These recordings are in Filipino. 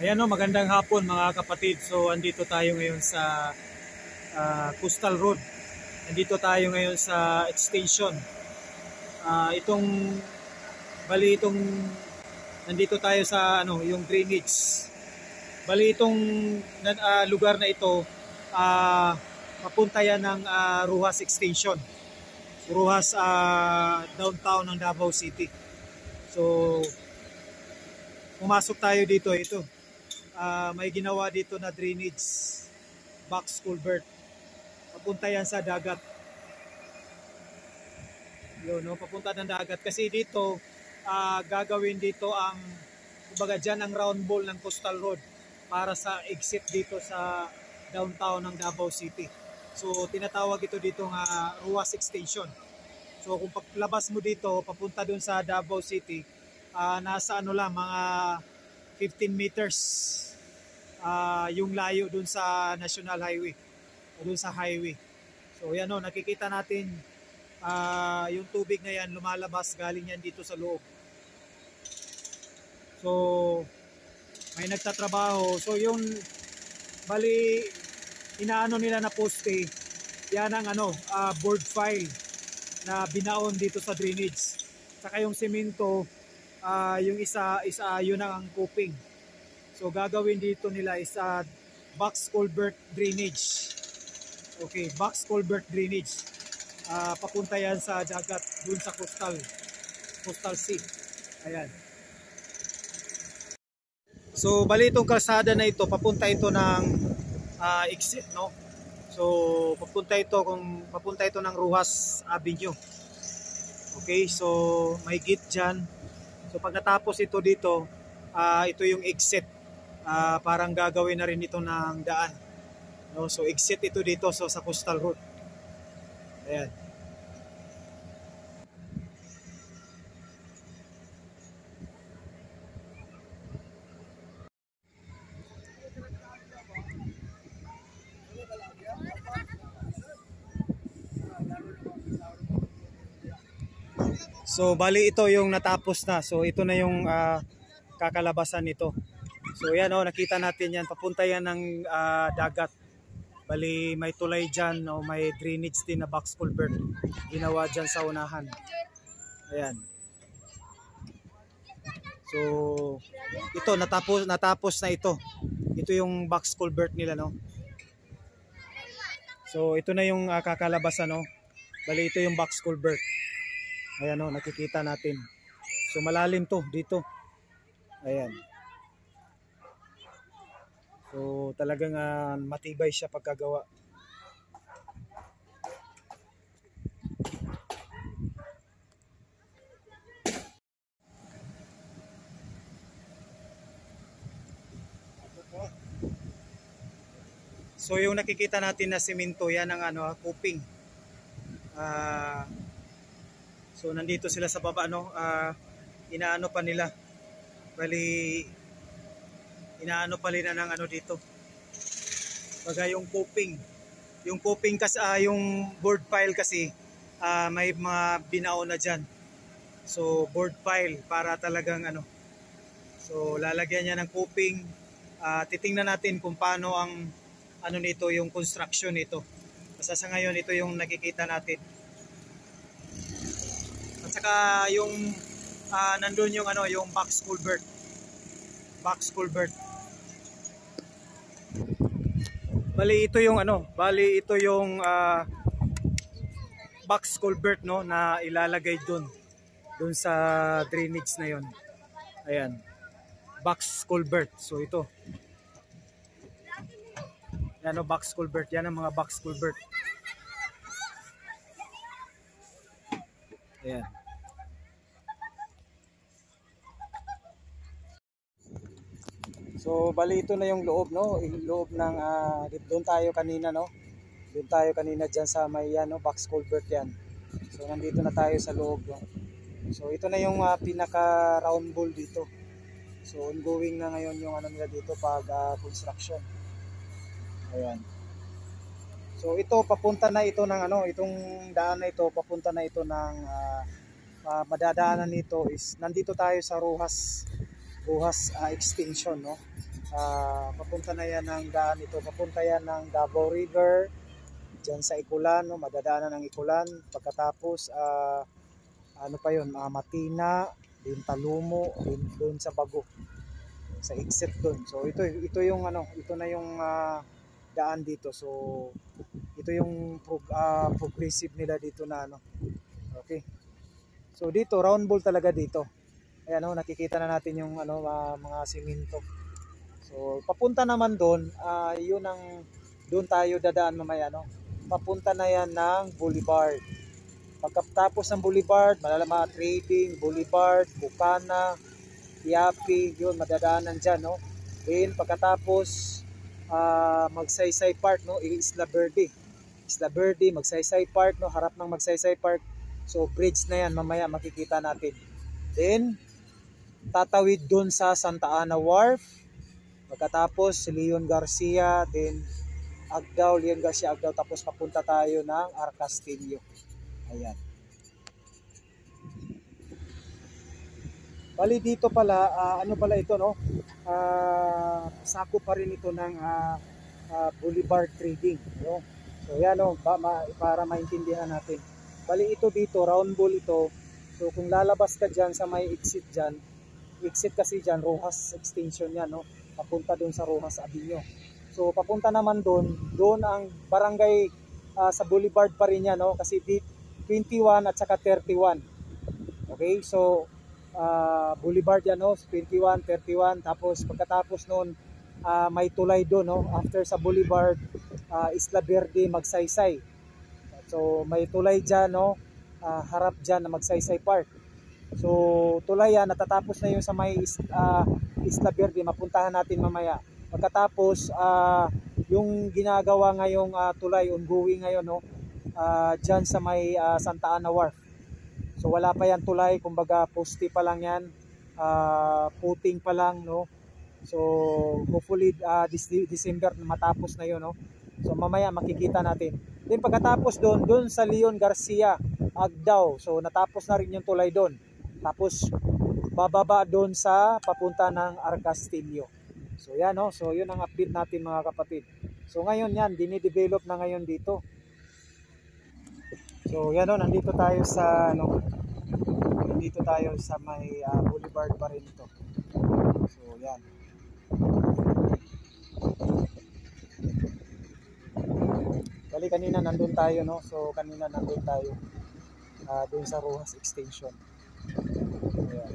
Ayan o, magandang hapon mga kapatid. So, andito tayo ngayon sa ah, Coastal Road. Andito tayo ngayon sa extension. Ah, itong, bali itong, nandito tayo sa ano, yung drainage. Bali itong ah, lugar na ito, ah, papunta yan ng ah, Ruhas Extension. Ruhas ah, downtown ng Davao City. So, pumasok tayo dito, ito. Ah, may ginawa dito na drainage box culvert. Papunta yan sa dagat. Yun, no? papunta ng dagat. Kasi dito, ah, gagawin dito ang, kumbaga dyan ang round ball ng Coastal Road para sa exit dito sa downtown ng Davao City. So, tinatawag ito dito nga Ruas Extension. So, kung paglabas mo dito, papunta dun sa Davao City, ah, nasa ano lang, mga 15 meters ah, yung layo dun sa National Highway o dun sa highway. So yan o, nakikita natin ah, yung tubig na yan lumalabas galing yan dito sa loob. So may nagtatrabaho. So yung bali inaano nila na poste, yan ang ano, ah, board file na binaon dito sa drainage. Saka yung semento, ah, yung isa isa yun ang coping. So gagawin dito nila is a box culvert drainage. Okay, box culvert drainage. Ah, papunta yan sa dagat dun sa coastal coastal sea. Ayan. So bali itong kalsada na ito, papunta ito ng ah, exit, no? So papunta ito kung papunta ito ng Ruhas Avenue. Okay, so may gate dyan. So pag natapos ito dito, ah, ito yung exit. Ah, parang gagawin na rin ito ng daan. No? So exit ito dito so, sa coastal road. Ayan. So bali ito yung natapos na. So ito na yung ah, kakalabasan nito. So yan oh, nakita natin yan. Papunta yan ng ah, dagat. Bali may tulay dyan o may drainage din na box culvert. Ginawa dyan sa unahan. Ayan. So ito natapos natapos na ito. Ito yung box culvert nila no. So ito na yung ah, kakalabasan no. Bali ito yung box culvert. Ayan o, nakikita natin. So malalim to dito. Ayan. So talagang ah, matibay siya pagkagawa. So yung nakikita natin na simento, yan ang ano, coping. Ah So nandito sila sa baba no, ah, inaano pa nila. Bali inaano pa nila ng ano dito. Baga yung coping. Yung coping kasi ah, yung board file kasi ah, may mga binao na diyan. So board file para talagang ano. So lalagyan niya ng coping. Ah, titingnan natin kung paano ang ano nito yung construction nito. Basta sa ngayon ito yung nakikita natin. At saka yung ah, nandun yung ano, yung box culvert. Box culvert. Bali ito yung ano, bali ito yung ah, box culvert no na ilalagay doon doon sa drainage na yon. Ayan. Box culvert. So ito. Yan o, box culvert. Yan ang mga box culvert. Ayan. So bali ito na yung loob no, yung loob ng ah, doon tayo kanina no. Doon tayo kanina diyan sa may yan, no, box culvert yan. So nandito na tayo sa loob no. So ito na yung ah, pinaka round ball dito. So ongoing na ngayon yung ano nila dito pag ah, construction. Ayan. So ito papunta na ito ng ano, itong daan na ito papunta na ito ng ah, ah, madadaanan nito is nandito tayo sa Rojas Rojas ah, extension no. Ah, papunta na yan ng daan ito. Papunta yan ng Davao River. Diyan sa Ikulan, no? madadaanan ng Ikulan. Pagkatapos, ah, ano pa yun, ah, Matina, din Talumo, din doon sa Bago. Sa exit doon. So ito ito yung ano, ito na yung ah, daan dito. So ito yung prog- ah, progressive nila dito na ano. Okay. So dito round ball talaga dito. Ayan oh, nakikita na natin yung ano ah, mga simento. So papunta naman doon, ah, yun ang doon tayo dadaan mamaya no. Papunta na yan ng Boulevard. Pagkatapos ng Boulevard, malalama trading, Boulevard, Bukana, Yapi, yun madadaanan diyan no. Then pagkatapos ah, Magsaysay Park no, Isla Verde. Isla Verde, Magsaysay Park no, harap ng Magsaysay Park. So bridge na yan mamaya makikita natin. Then tatawid doon sa Santa Ana Wharf. Pagkatapos Leon Garcia, then Agdao, Leon Garcia, Agdao, tapos papunta tayo ng Arcastillo. Ayan. Bali dito pala, ah, ano pala ito no? Ah, sako pa rin ito ng ah, ah, Boulevard Trading. No? So yan no, ba, ma- para maintindihan natin. Bali ito dito, round ball ito. So kung lalabas ka dyan sa may exit dyan, exit kasi dyan, Rojas extension yan, no? Papunta doon sa Rojas Avenue. So papunta naman doon, doon ang barangay ah, sa Boulevard pa rin yan, no? Kasi di, 21 at saka 31. Okay, so ah, Boulevard yan, no? 21, 31. Tapos pagkatapos noon, ah, may tulay doon, no? After sa Boulevard, ah, Isla Verde, Magsaysay. So may tulay dyan, no? Ah, harap dyan na Magsaysay Park. So tulay natatapos na yung sa may ah, Isla Verde, mapuntahan natin mamaya. Pagkatapos, ah, yung ginagawa ngayong ah, tulay, ongoing ngayon, no? Ah, dyan sa may ah, Santa Ana Wharf. So wala pa yan tulay, kumbaga poste pa lang yan, ah, puting pa lang, no? So hopefully this December matapos na yun, no? So mamaya makikita natin. Then pagkatapos doon, doon sa Leon Garcia, Agdao. So natapos na rin yung tulay doon. Tapos bababa doon sa papunta ng Arcastillo. So yan no, so yun ang update natin mga kapatid. So ngayon yan, dinidevelop na ngayon dito. So yan no, nandito tayo sa ano, nandito tayo sa may ah, boulevard pa rin ito. So yan. Bali kanina nandun tayo no. So kanina nandun tayo ah doon sa Rojas Extension.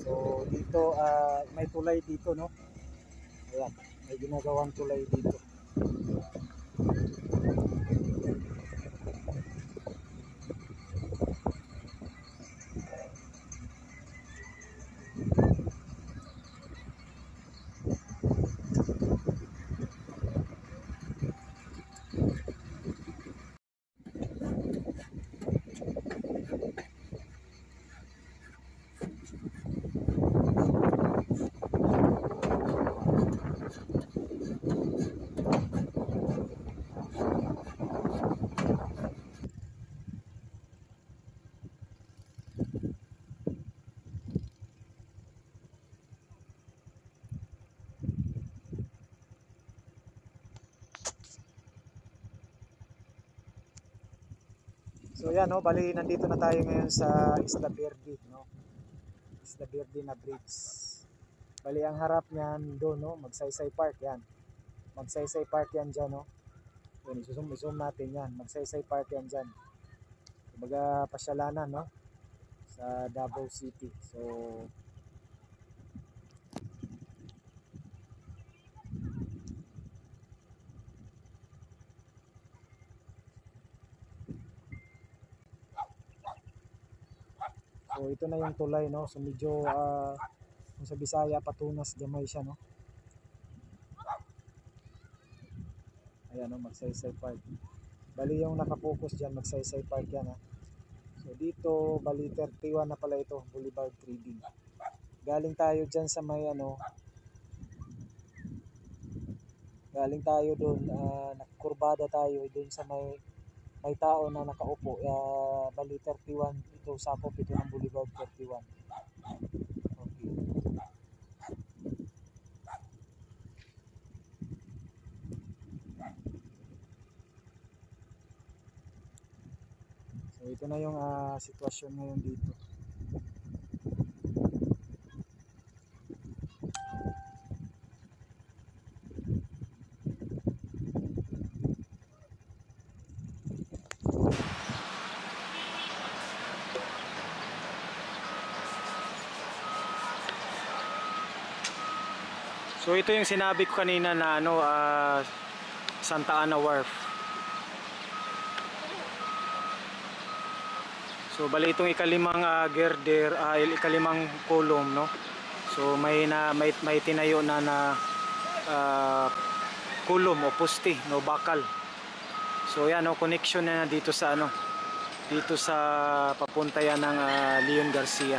So dito ah, may tulay dito no. Ayan, may ginagawang tulay dito. So yan no, bali nandito na tayo ngayon sa Isla Verde no. Isla Verde na bridge. Bali ang harap niyan doon no, Magsaysay Park yan. Magsaysay Park yan diyan no. Yan, zoom, zoom natin yan. Magsaysay Park yan diyan. Kumbaga pasyalanan no sa Davao City. So So ito na yung tulay no. So medyo ah, kung sa Bisaya patunas gamay siya no. Ayan no, Magsaysay Park. Bali yung nakapokus diyan Magsaysay Park yan ha. So dito bali 31 na pala ito Boulevard Trading. Galing tayo diyan sa may ano Galing tayo doon, uh, nakurbada tayo doon sa may may tao na nakaupo uh, bali 31 ito sakop ito ng Boulevard 31 okay. So ito na yung uh, sitwasyon ngayon dito. So ito yung sinabi ko kanina na ano ah, Santa Ana Wharf. So bali itong ikalimang ah, girder, il- ikalimang column no. So may na may, may tinayo na na ah, column o poste no bakal. So yan no connection na dito sa ano dito sa papunta yan ng ah, Leon Garcia.